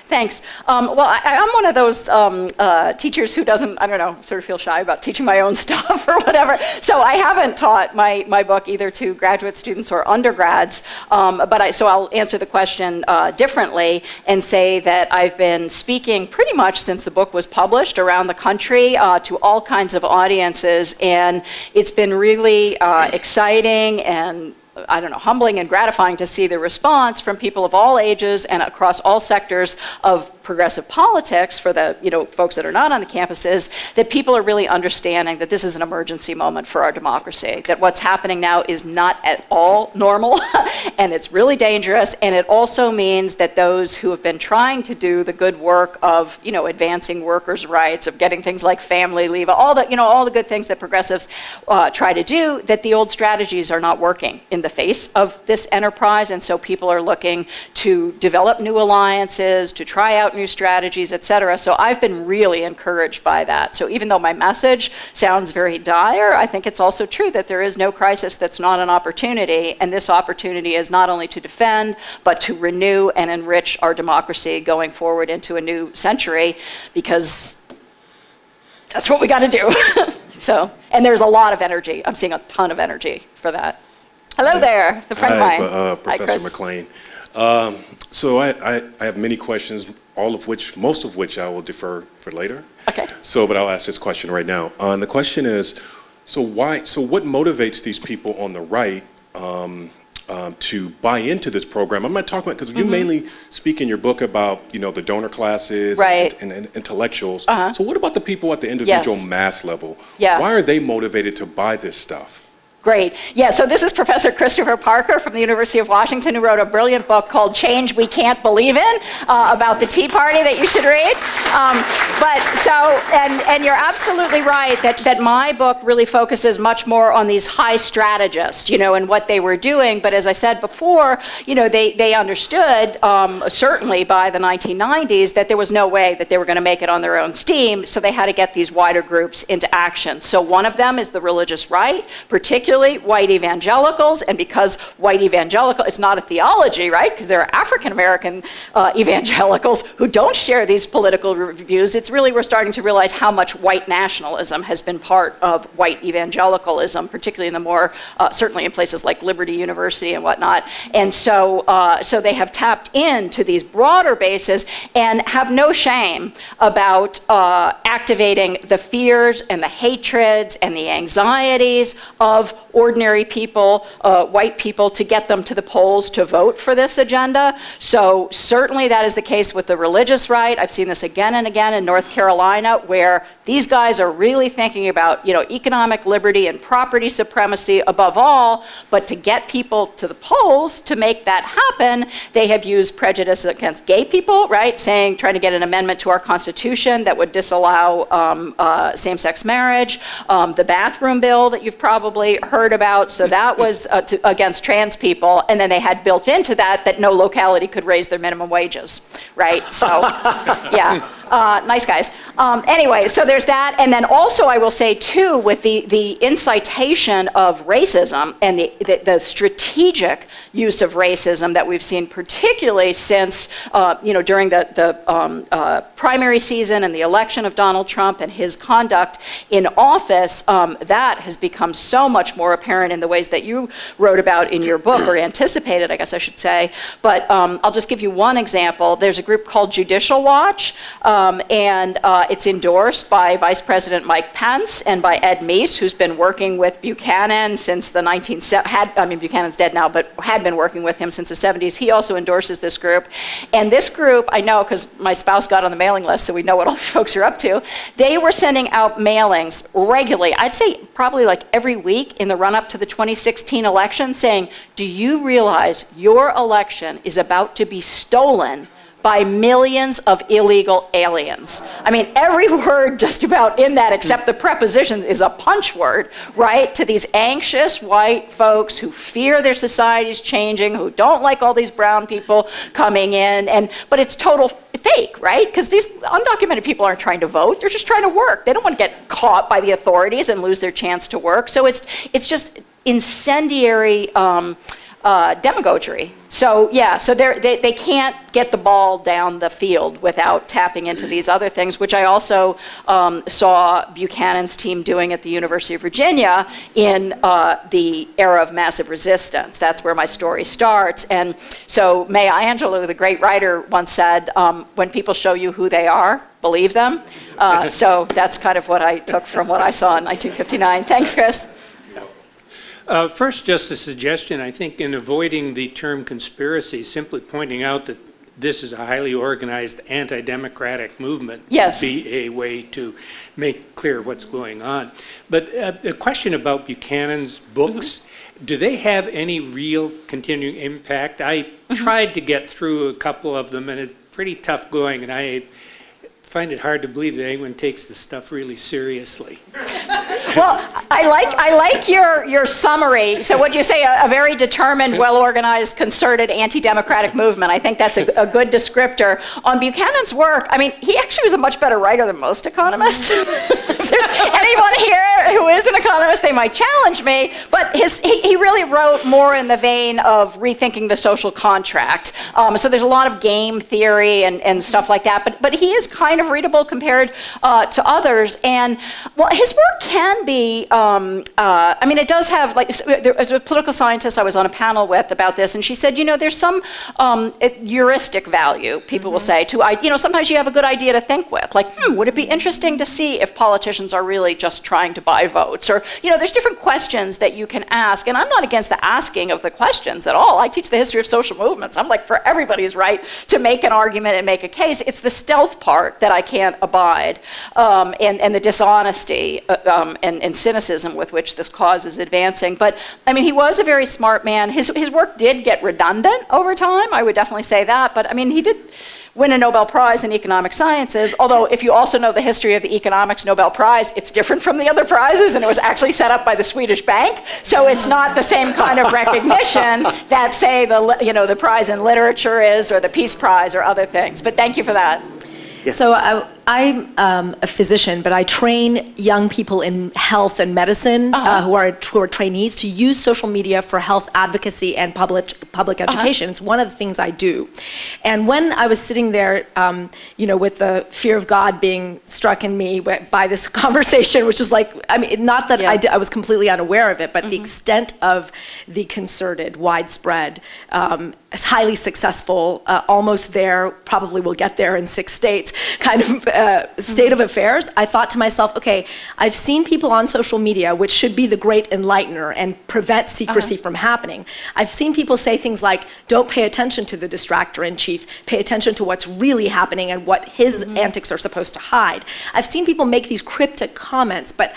Thanks. Um, well, I, am one of those um, uh, teachers who doesn't, I don't know, sort of feel shy about teaching my own [laughs] stuff or whatever. So I haven't taught my, my book either to graduate students or undergrads. Um, but I, so I'll answer the question uh, differently and say that I've been speaking pretty much since the book was published around the country uh, to all kinds of audiences. And it's been really uh, exciting and I don't know, humbling and gratifying to see the response from people of all ages and across all sectors of progressive politics for the you know folks that are not on the campuses that people are really understanding that this is an emergency moment for our democracy that what's happening now is not at all normal [laughs] and it's really dangerous and it also means that those who have been trying to do the good work of you know advancing workers rights of getting things like family leave all the you know all the good things that progressives uh, try to do that the old strategies are not working in the face of this enterprise and so people are looking to develop new alliances to try out new strategies, et cetera. So I've been really encouraged by that. So even though my message sounds very dire, I think it's also true that there is no crisis that's not an opportunity. And this opportunity is not only to defend, but to renew and enrich our democracy going forward into a new century because that's what we got to do. [laughs] so, and there's a lot of energy. I'm seeing a ton of energy for that. Hello there, the friend Hi, of mine. Uh, Professor Hi, MacLean. Um, so I, I, I, have many questions, all of which, most of which I will defer for later. Okay. So, but I'll ask this question right now. Uh, and the question is, so why, so what motivates these people on the right um, um, to buy into this program? I'm not talking about, because you mm-hmm. mainly speak in your book about, you know, the donor classes right. and, and, intellectuals. Uh-huh. So what about the people at the individual yes. mass level? Yeah. Why are they motivated to buy this stuff? Great. Yeah, so this is Professor Christopher Parker from the University of Washington who wrote a brilliant book called Change We Can't Believe In uh, about the Tea Party that you should read. Um, but so, and, and you're absolutely right that, that my book really focuses much more on these high strategists, you know, and what they were doing. But as I said before, you know, they, they understood, um, certainly by the 1990s, that there was no way that they were going to make it on their own steam. So they had to get these wider groups into action. So one of them is the religious right, particularly particularly white evangelicals, and because white evangelical, it's not a theology, right? Because there are African American uh, evangelicals who don't share these political views. It's really, we're starting to realize how much white nationalism has been part of white evangelicalism, particularly in the more, uh, certainly in places like Liberty University and whatnot. And so, uh, so they have tapped into these broader bases and have no shame about uh, activating the fears and the hatreds and the anxieties of ordinary people, uh, white people, to get them to the polls to vote for this agenda. So certainly that is the case with the religious right. I've seen this again and again in North Carolina, where these guys are really thinking about, you know, economic liberty and property supremacy above all. But to get people to the polls to make that happen, they have used prejudice against gay people, right? Saying, trying to get an amendment to our Constitution that would disallow um, uh, same-sex marriage. Um, the bathroom bill that you've probably heard about. So that was uh, to, against trans people. And then they had built into that that no locality could raise their minimum wages, right? So, yeah, uh, nice guys. Um, anyway, so there's that. And then also, I will say, too, with the, the incitation of racism and the, the, the strategic use of racism that we've seen, particularly since, uh, you know, during the, the um, uh, primary season and the election of Donald Trump and his conduct in office, um, that has become so much more apparent in the ways that you wrote about in your book, or anticipated, I guess I should say. But um, I'll just give you one example. There's a group called Judicial Watch, um, and uh, it's endorsed by Vice President Mike Pence and by Ed Meese, who's been working with Buchanan since the 1970s. had I mean Buchanan's dead now, but had been working with him since the 70s. He also endorses this group, and this group I know because my spouse got on the mailing list, so we know what all [laughs] the folks are up to. They were sending out mailings regularly. I'd say probably like every week in the run up to the 2016 election saying, Do you realize your election is about to be stolen by millions of illegal aliens. I mean, every [laughs] word just about in that, except the prepositions, is a punch word, right? To these anxious white folks who fear their society's changing, who don't like all these brown people coming in, and but it's total fake, right? Because these undocumented people aren't trying to vote; they're just trying to work. They don't want to get caught by the authorities and lose their chance to work. So it's it's just incendiary. Um, uh, demagoguery. So yeah, so they they can't get the ball down the field without tapping into these other things, which I also um, saw Buchanan's team doing at the University of Virginia in uh, the era of massive resistance. That's where my story starts. And so Maya Angelou, the great writer, once said, um, "When people show you who they are, believe them." Uh, [laughs] so that's kind of what I took from what I saw in 1959. Thanks, Chris. Uh, first, just a suggestion, I think, in avoiding the term conspiracy, simply pointing out that this is a highly organized anti-democratic movement yes. would be a way to make clear what's going on. But uh, a question about Buchanan's books, mm -hmm. do they have any real continuing impact? I mm -hmm. tried to get through a couple of them, and it's pretty tough going, and I find it hard to believe that anyone takes this stuff really seriously. [laughs] well, I like I like your your summary. So, what do you say? A, a, very determined, well-organized, concerted, anti-democratic movement. I think that's a, a, good descriptor on Buchanan's work. I mean, he actually was a much better writer than most economists. [laughs] if there's anyone here who is an economist, they might challenge me. But his he, he really wrote more in the vein of rethinking the social contract. Um, so there's a lot of game theory and, and stuff like that. But but he is kind of of readable compared uh, to others. And well, his work can be, um, uh, I mean, it does have, like, as a political scientist I was on a panel with about this, and she said, you know, there's some um, heuristic value, people mm -hmm. will mm-hmm. say, to, I, you know, sometimes you have a good idea to think with. Like, hmm, would it be interesting to see if politicians are really just trying to buy votes? Or, you know, there's different questions that you can ask. And I'm not against the asking of the questions at all. I teach the history of social movements. I'm like, for everybody's right to make an argument and make a case. It's the stealth part that I can't abide, um, and, and the dishonesty uh, um, and, and, cynicism with which this cause is advancing. But I mean, he was a very smart man. His, his work did get redundant over time, I would definitely say that. But I mean, he did win a Nobel Prize in economic sciences, although if you also know the history of the economics Nobel Prize, it's different from the other prizes, and it was actually set up by the Swedish bank, so it's not the same kind of recognition that, say, the, you know, the prize in literature is, or the Peace Prize, or other things. But thank you for that. Yeah. So I, I'm um, a physician, but I train young people in health and medicine uh-huh. uh, who, are, who are trainees to use social media for health advocacy and public, public uh-huh. education. Uh-huh. It's one of the things I do. And when I was sitting there, um, you know, with the fear of God being struck in me by this [laughs] conversation, which is like, I mean, not that I, I was completely unaware of it, but mm-hmm. the extent of the concerted, widespread, um, highly successful, uh, almost there, probably will get there in six states, [laughs] kind of uh, state of affairs, I thought to myself, okay, I've seen people on social media, which should be the great enlightener and prevent secrecy uh -huh. from happening. I've seen people say things like, don't pay attention to the distractor in chief, pay attention to what's really happening and what his mm -hmm. antics are supposed to hide. I've seen people make these cryptic comments, but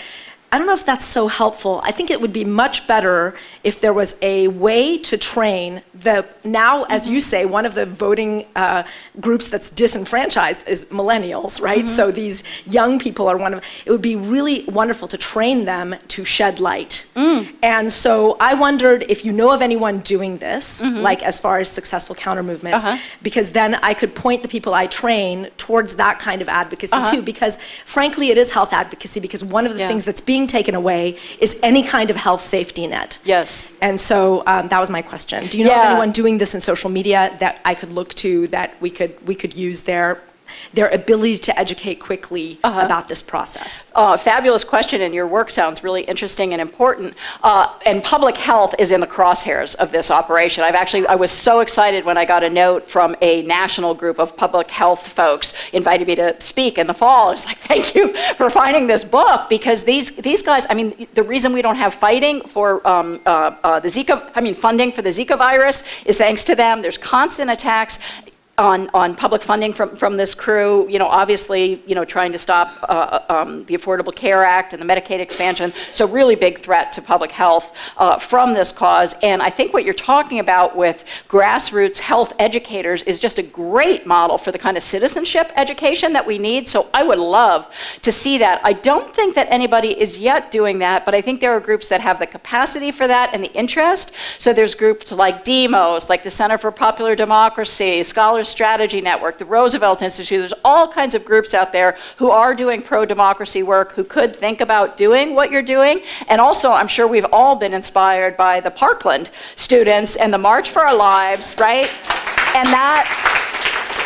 I don't know if that's so helpful. I think it would be much better if there was a way to train the now, as mm-hmm. you say, one of the voting uh, groups that's disenfranchised is millennials, right? Mm-hmm. So these young people are one of. It would be really wonderful to train them to shed light. Mm. And so I wondered if you know of anyone doing this, mm-hmm. like as far as successful counter movements, uh-huh. because then I could point the people I train towards that kind of advocacy uh-huh. too. Because frankly, it is health advocacy. Because one of the yeah. things that's being being taken away is any kind of health safety net. Yes. And so um, that was my question. Do you know yeah. of anyone doing this in social media that I could look to that we could we could use their their ability to educate quickly uh-huh. about this process? Uh, fabulous question, and your work sounds really interesting and important. Uh, and public health is in the crosshairs of this operation. I've actually, I was so excited when I got a note from a national group of public health folks invited me to speak in the fall. I was like, thank you for finding this book because these these guys. I mean, the reason we don't have fighting for um, uh, uh the Zika, I mean, funding for the Zika virus is thanks to them. There's constant attacks on, on public funding from, from this crew, you know, obviously, you know, trying to stop uh, um, the Affordable Care Act and the Medicaid expansion. So really big threat to public health uh, from this cause. And I think what you're talking about with grassroots health educators is just a great model for the kind of citizenship education that we need. So I would love to see that. I don't think that anybody is yet doing that, but I think there are groups that have the capacity for that and the interest. So there's groups like DEMOS, like the Center for Popular Democracy, Scholars Strategy Network, the Roosevelt Institute. There's all kinds of groups out there who are doing pro-democracy work, who could think about doing what you're doing. And also, I'm sure we've all been inspired by the Parkland students and the March for Our Lives, right? And that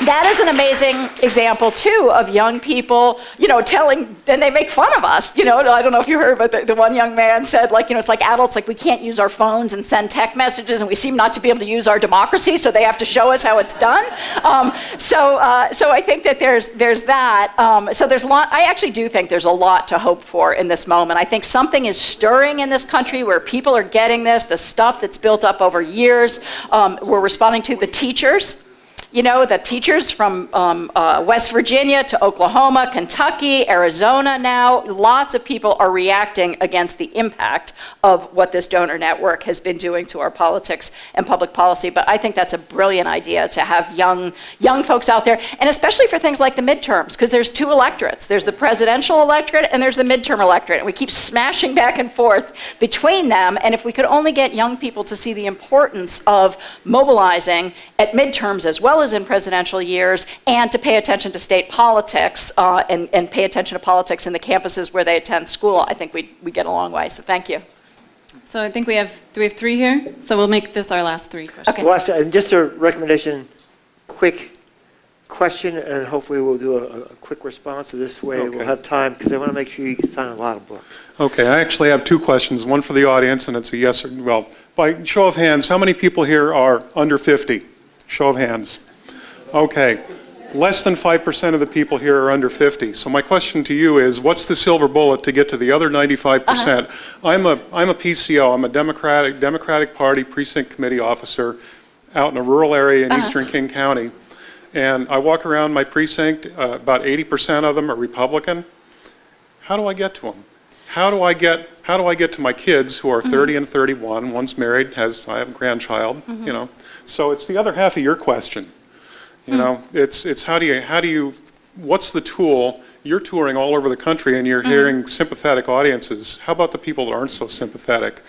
that is an amazing example too of young people, you know, telling, and they make fun of us. You know, I don't know if you heard, but the, the, one young man said, like, you know, it's like adults, like we can't use our phones and send text messages, and we seem not to be able to use our democracy, so they have to show us how it's done. Um, so, uh, so I think that there's there's that. Um, so there's a lot. I actually do think there's a lot to hope for in this moment. I think something is stirring in this country where people are getting this, the stuff that's built up over years. Um, we're responding to the teachers you know, the teachers from um, uh, West Virginia to Oklahoma, Kentucky, Arizona now, lots of people are reacting against the impact of what this donor network has been doing to our politics and public policy. But I think that's a brilliant idea to have young, young folks out there, and especially for things like the midterms, because there's two electorates. There's the presidential electorate and there's the midterm electorate, and we keep smashing back and forth between them. And if we could only get young people to see the importance of mobilizing at midterms as well as in presidential years, and to pay attention to state politics uh, and, and pay attention to politics in the campuses where they attend school, I think we we get a long way. So thank you. So I think we have, do we have three here? So we'll make this our last three questions. Okay. Last, and just a recommendation, quick question, and hopefully we'll do a, a quick response. So this way we'll have time, because I want to make sure you can sign a lot of books. Okay, I actually have two questions, one for the audience, and it's a yes or, well, by show of hands, how many people here are under 50? Show of hands. Okay, less than 5% of the people here are under 50. So my question to you is, what's the silver bullet to get to the other 95%? I'm a, I'm a PCO, I'm a Democratic, Democratic Party Precinct Committee officer out in a rural area in eastern King County. And I walk around my precinct, uh, about 80% of them are Republican. How do I get to them? How do I get, how do I get to my kids who are mm-hmm. 30 and 31, one's married, has, I have a grandchild, mm-hmm. you know? So it's the other half of your question. You mm. know, it's, it's how do you, how do you, what's the tool? You're touring all over the country and you're mm-hmm. hearing sympathetic audiences. How about the people that aren't so sympathetic?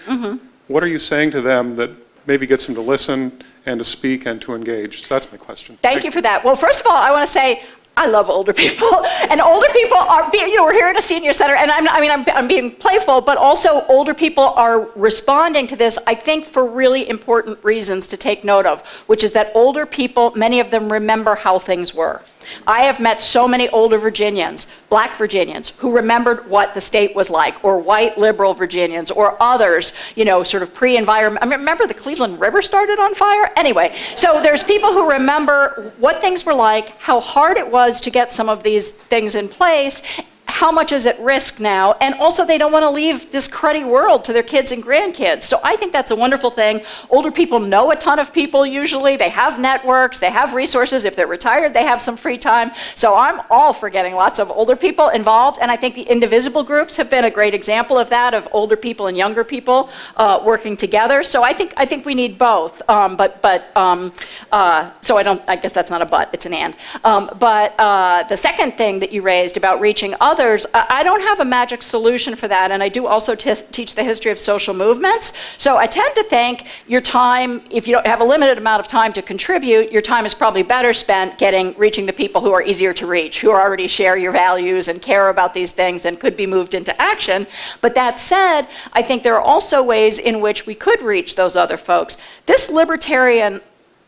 What are you saying to them that maybe gets them to listen and to speak and to engage? So that's my question. Thank you for that. Well, first of all, I want to say I love older [laughs] people, and older people are, you know, we're here at a senior center, and I'm, I mean, I'm, I'm being playful, but also older people are responding to this. I think for really important reasons to take note of, which is that older people, many of them remember how things were. I have met so many older Virginians, black Virginians, who remembered what the state was like, or white liberal Virginians, or others, you know, sort of pre environment. I mean, remember the Cleveland River started on fire? Anyway, so there's people who remember what things were like, how hard it was to get some of these things in place. How much is at risk now? And also, they don't want to leave this cruddy world to their kids and grandkids. So, I think that's a wonderful thing. Older people know a ton of people usually. They have networks, they have resources. If they're retired, they have some free time. So, I'm all for getting lots of older people involved. And I think the indivisible groups have been a great example of that, of older people and younger people uh, working together. So, I think, I think we need both. Um, but, but um, uh, so I don't, I guess that's not a but, it's an and. Um, but uh, the second thing that you raised about reaching others, I I don't have a magic solution for that. And I do also teach the history of social movements. So I tend to think your time, if you don't have a limited amount of time to contribute, your time is probably better spent getting, reaching the people who are easier to reach, who already share your values and care about these things and could be moved into action. But that said, I think there are also ways in which we could reach those other folks. This libertarian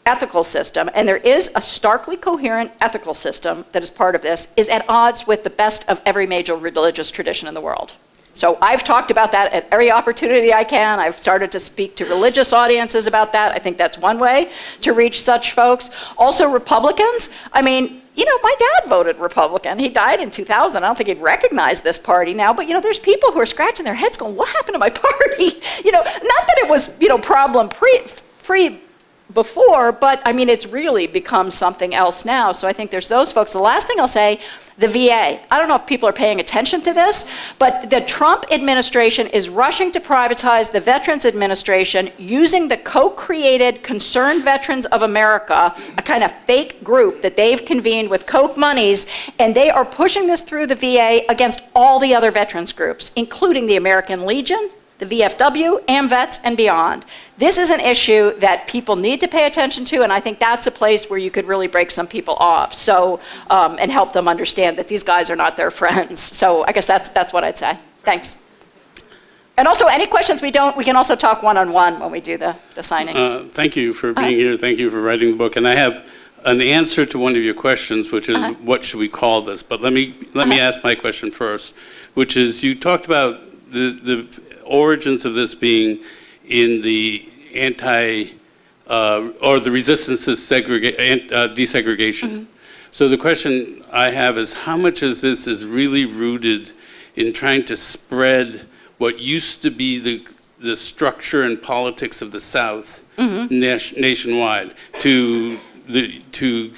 ethical system, and there is a starkly coherent ethical system that is part of this, is at odds with the best of every major religious tradition in the world. So I've talked about that at every opportunity I can. I've started to speak to religious audiences about that. I think that's one way to reach such folks. Also, Republicans. I mean, you know, my dad voted Republican. He died in 2000. I don't think he'd recognize this party now, but you know, there's people who are scratching their heads going, "What happened to my [laughs] party?" You know, not that it was, you know, problem pre free before, but I mean, it's really become something else now. So I think there's those folks. The last thing I'll say the VA. I don't know if people are paying attention to this, but the Trump administration is rushing to privatize the Veterans Administration using the Koch created Concerned Veterans of America, a kind of fake group that they've convened with Koch monies, and they are pushing this through the VA against all the other veterans groups, including the American Legion, the VFW, AMVETS, and beyond. This is an issue that people need to pay attention to, and I think that's a place where you could really break some people off so, um, and help them understand that these guys are not their [laughs] friends. So I guess that's, that's what I'd say. Thanks. And also, any questions we don't, we can also talk one-on-one when we do the, the signings. Uh, Thank you for being here. Thank you for writing the book. And I have an answer to one of your questions, which is what should we call this? But let me let me ask my question first, which is you talked about the the origins of this being in the anti uh, or the resistance to uh, desegregation. So the question I have is how much of this is really rooted in trying to spread what used to be the the structure and politics of the South nation- nationwide to the to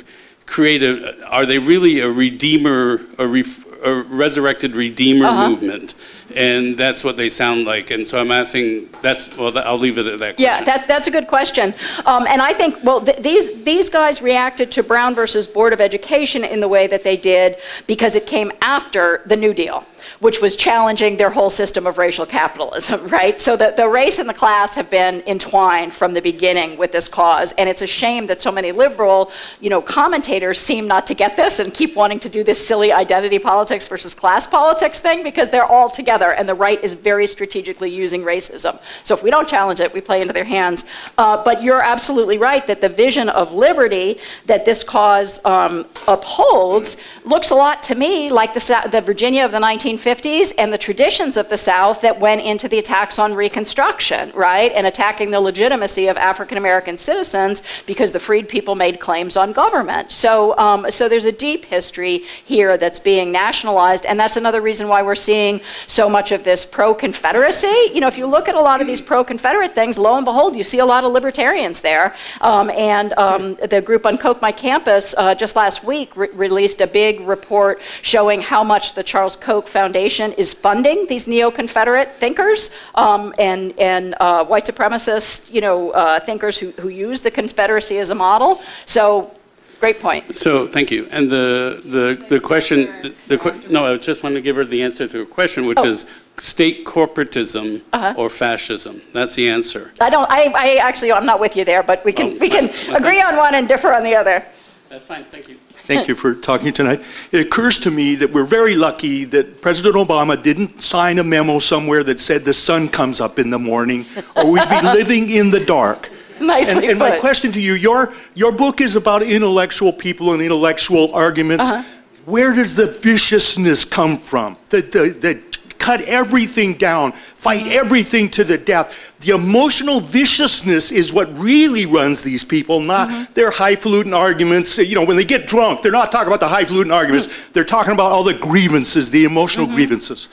create a are they really a redeemer a, ref, a resurrected redeemer movement and that's what they sound like and so i'm asking that's well I'll leave it at that Yeah, question. that's, that's a good question. Um, and I think, well, th- these, these guys reacted to Brown versus Board of Education in the way that they did because it came after the New Deal, which was challenging their whole system of racial capitalism, [laughs] right? So the, the race and the class have been entwined from the beginning with this cause. And it's a shame that so many liberal, you know, commentators seem not to get this and keep wanting to do this silly identity politics versus class politics thing because they're all together and the right is very strategically using racism. So if we don't challenge it, we play into their hands. Uh, but you're absolutely right that the vision of liberty that this cause um, upholds looks a lot to me like the, the Virginia of the 1950s and the traditions of the South that went into the attacks on Reconstruction, right? And attacking the legitimacy of African American citizens because the freed people made claims on government. So, um, so there's a deep history here that's being nationalized, and that's another reason why we're seeing so much of this pro-Confederacy. You know, if you look at a lot of these pro-Confederate things, lo and behold, you see a lot of libertarians there. Um, and um, the group UnKoch My Campus uh, just last week re- released a big report showing how much the Charles Koch Foundation is funding these neo-Confederate thinkers um, and, and uh, white supremacist, you know, uh, thinkers who, who use the Confederacy as a model. So, great point. So, thank you. And the, the, the question, the, que- no, I just wanted to give her the answer to her question, which Oh. is state corporatism uh-huh. or fascism. That's the answer. I don't. I, I actually, I'm not with you there, but we can Oh, we can okay. agree on one and differ on the other. That's fine, thank you. Thank you for talking tonight. It occurs to me that we're very lucky that President Obama didn't sign a memo somewhere that said the sun comes up in the morning, or we'd be [laughs] living in the dark. [laughs] Nicely And, and my question to you, your, your book is about intellectual people and intellectual arguments. Uh-huh. Where does the viciousness come from? The, the, the cut everything down, fight Uh-huh. everything to the death. The emotional viciousness is what really runs these people, not Uh-huh. their highfalutin arguments. You know, when they get drunk, they're not talking about the highfalutin arguments. They're talking about all the grievances, the emotional Mm-hmm. grievances.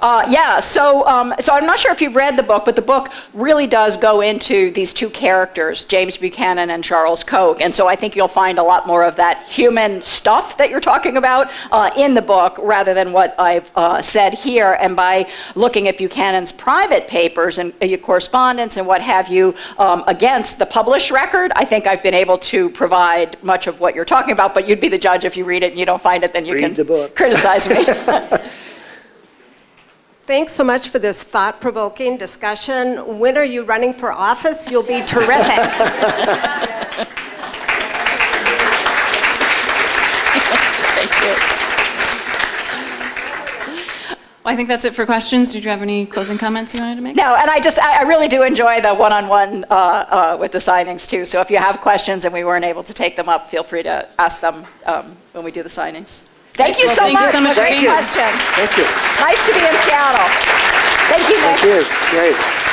Uh, yeah, so, um, so I'm not sure if you've read the book, but the book really does go into these two characters, James Buchanan and Charles Koch. And so I think you'll find a lot more of that human stuff that you're talking about uh, in the book rather than what I've uh, said here. And by looking at Buchanan's private papers and uh, correspondence and what have you um, against the published record, I think I've been able to provide much of what you're talking about, but you'd be the judge if you read it and you don't find it, then you Read can the book. criticize me. [laughs] [laughs] Thanks so much for this thought-provoking discussion. When are you running for office? You'll be terrific. [laughs] Well, I think that's it for questions. Did you have any closing comments you wanted to make? No, and I just, I I really do enjoy the one-on-one uh, uh, with the signings too. So if you have questions and we weren't able to take them up, feel free to ask them um, when we do the signings. Thank you Well, so thank you much. so much for Great being here. questions. Thank you. Nice to be in Seattle. Thank you, Nick. Thank you. Great.